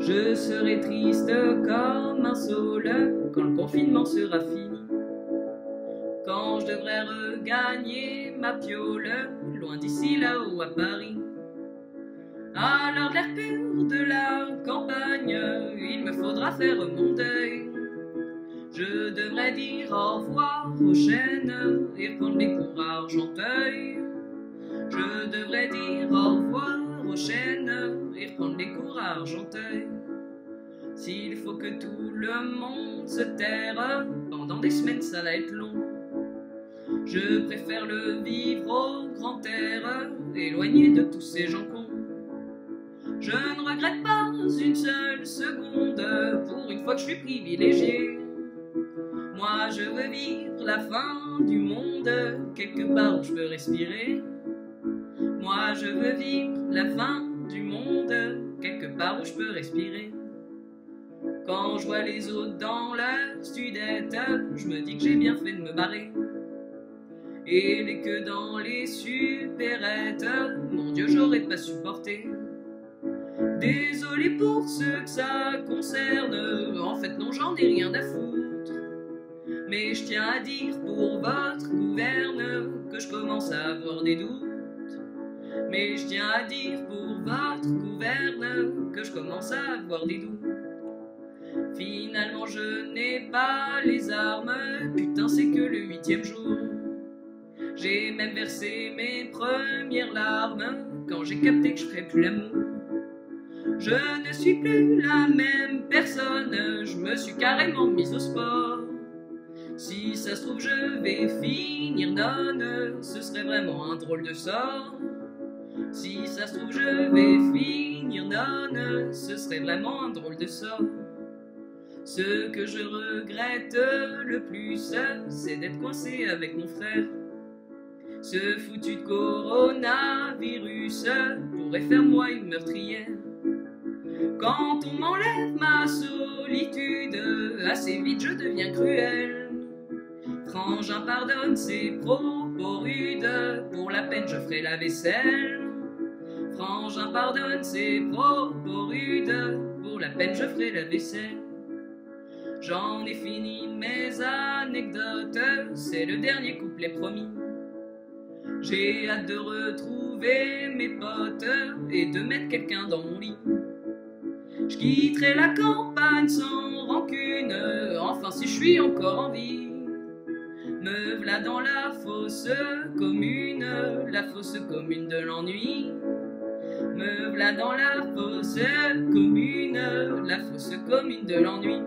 Je serai triste comme un saule quand le confinement sera fini. Quand je devrais regagner ma piole, loin d'ici là-haut à Paris. Alors l'air pur de la campagne, il me faudra faire mon deuil. Je devrais dire au revoir aux chênes et prendre mes cours argenteuil. Je devrais dire au S'il faut que tout le monde se terre, pendant des semaines ça va être long. Je préfère le vivre au grand air, éloigné de tous ces gens cons. Je ne regrette pas une seule seconde pour une fois que je suis privilégié. Moi je veux vivre la fin du monde quelque part où je peux respirer. Moi je veux vivre la fin où je peux respirer. Quand je vois les autres dans leur studette, je me dis que j'ai bien fait de me barrer. Et les queues dans les supérettes, mon Dieu, j'aurais pas supporté. Désolé pour ceux que ça concerne, en fait non, j'en ai rien à foutre. Mais je tiens à dire pour votre gouverne que je commence à avoir des doutes. Mais je tiens à dire pour votre gouverne que je commence à avoir des doutes. Finalement je n'ai pas les armes, putain c'est que le huitième jour. J'ai même versé mes premières larmes quand j'ai capté que je ferais plus l'amour. Je ne suis plus la même personne, je me suis carrément mise au sport. Si ça se trouve je vais finir nonne, ce serait vraiment un drôle de sort. Si ça se trouve je vais finir nonne, ce serait vraiment un drôle de sort. Ce que je regrette le plus, c'est d'être coincé avec mon frère. Ce foutu de coronavirus pourrait faire moi une meurtrière. Quand on m'enlève ma solitude, assez vite je deviens cruel. Frangin pardonne ses propos rudes, pour la peine je ferai la vaisselle. Frangin pardonne ses propos rudes, pour la peine je ferai la vaisselle. J'en ai fini mes anecdotes, c'est le dernier couplet promis. J'ai hâte de retrouver mes potes et de mettre quelqu'un dans mon lit. Je quitterai la campagne sans rancune, enfin si je suis encore en vie. Me v'là dans la fosse commune, la fosse commune de l'ennui. Me v'là dans la fosse commune, la fosse commune de l'ennui.